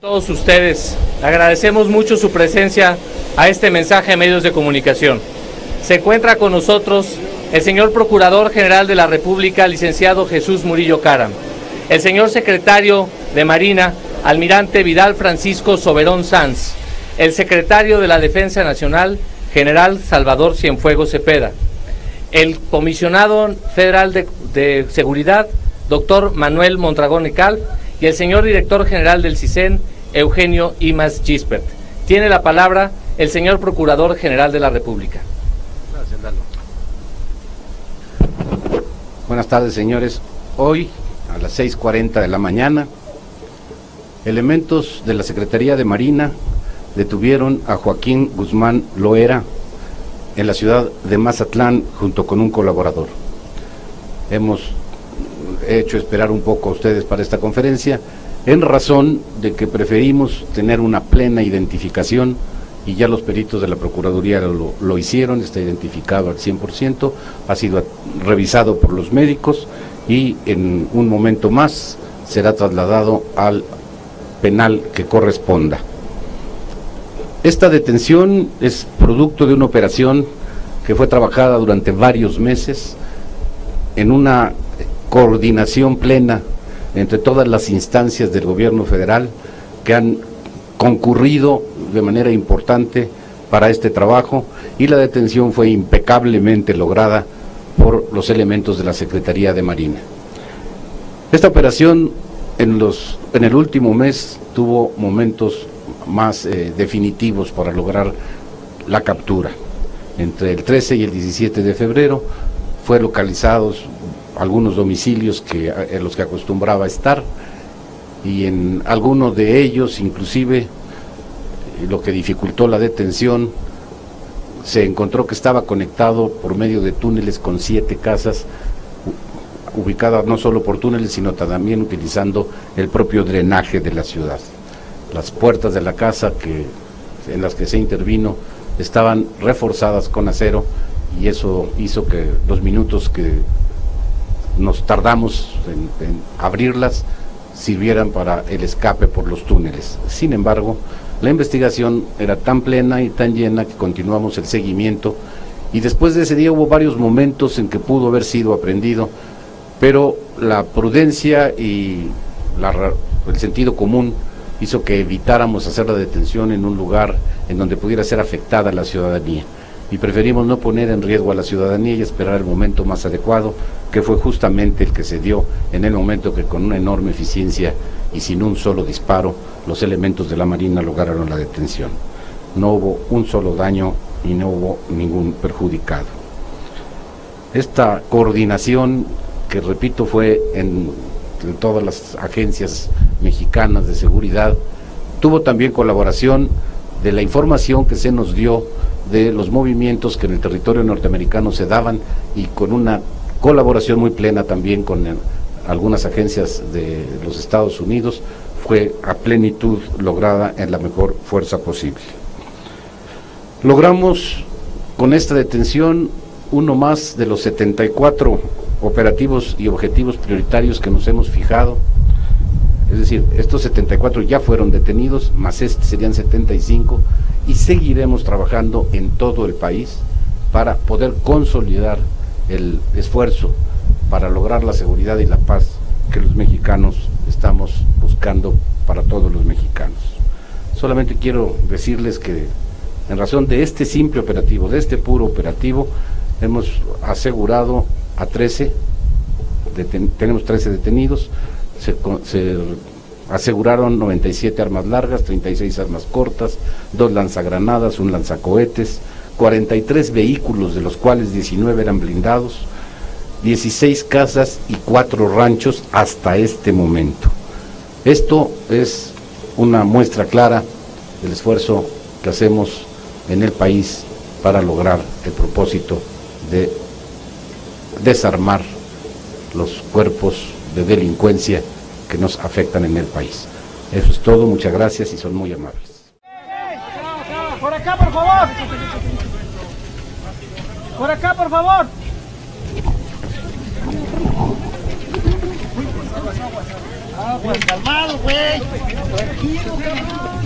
Todos ustedes, agradecemos mucho su presencia a este mensaje a medios de comunicación. Se encuentra con nosotros el señor Procurador General de la República, licenciado Jesús Murillo Caram, el señor Secretario de Marina, Almirante Vidal Francisco Soberón Sanz, el Secretario de la Defensa Nacional, General Salvador Cienfuegos Cepeda, el Comisionado Federal de, de Seguridad, doctor Manuel Mondragón Ecal, y el señor Director General del CISEN, Eugenio Imas Gispert. Tiene la palabra el señor Procurador General de la República. Gracias, Lalo. Buenas tardes, señores. Hoy, a las 6.40 de la mañana, elementos de la Secretaría de Marina detuvieron a Joaquín Guzmán Loera en la ciudad de Mazatlán junto con un colaborador. Hemos hecho esperar un poco a ustedes para esta conferencia, en razón de que preferimos tener una plena identificación y ya los peritos de la Procuraduría lo, hicieron, está identificado al 100%, ha sido revisado por los médicos y en un momento más será trasladado al penal que corresponda. Esta detención es producto de una operación que fue trabajada durante varios meses en una coordinación plena entre todas las instancias del gobierno federal que han concurrido de manera importante para este trabajo y la detención fue impecablemente lograda por los elementos de la Secretaría de Marina. Esta operación en, el último mes tuvo momentos más eh, definitivos para lograr la captura. Entre el 13 y el 17 de febrero fue localizados algunos domicilios que, en los que acostumbraba estar y en algunos de ellos inclusive eh, lo que dificultó la detención se encontró que estaba conectado por medio de túneles con siete casas ubicadas no solo por túneles sino también utilizando el propio drenaje de la ciudad. Las puertas de la casa que, en las que se intervino estaban reforzadas con acero y eso hizo que los minutos que nos tardamos en, abrirlas, sirvieran para el escape por los túneles. Sin embargo, la investigación era tan plena y tan llena que continuamos el seguimiento y después de ese día hubo varios momentos en que pudo haber sido aprendido, pero la prudencia y el sentido común hizo que evitáramos hacer la detención en un lugar en donde pudiera ser afectada la ciudadanía y preferimos no poner en riesgo a la ciudadanía y esperar el momento más adecuado, que fue justamente el que se dio en el momento que con una enorme eficiencia y sin un solo disparo, los elementos de la Marina lograron la detención. No hubo un solo daño y no hubo ningún perjudicado. Esta coordinación, que repito fue en, en todas las agencias mexicanas de seguridad, tuvo también colaboración de la información que se nos dio de los movimientos que en el territorio norteamericano se daban y con una colaboración muy plena también con algunas agencias de los Estados Unidos, fue a plenitud lograda en la mejor fuerza posible. Logramos con esta detención uno más de los 74 operativos y objetivos prioritarios que nos hemos fijado. Es decir, estos 74 ya fueron detenidos, más este serían 75 y seguiremos trabajando en todo el país para poder consolidar el esfuerzo para lograr la seguridad y la paz que los mexicanos estamos buscando para todos los mexicanos. Solamente quiero decirles que en razón de este simple operativo, de este puro operativo, hemos asegurado a 13, tenemos 13 detenidos, Aseguraron 97 armas largas, 36 armas cortas, dos lanzagranadas, un lanzacohetes, 43 vehículos, de los cuales 19 eran blindados, 16 casas y 4 ranchos hasta este momento. Esto es una muestra clara del esfuerzo que hacemos en el país para lograr el propósito de desarmar los cuerpos de delincuencia que nos afectan en el país. Eso es todo, muchas gracias y son muy amables. Por acá, por favor. Por acá, por favor. Aguas, calmado, güey. Tranquilo.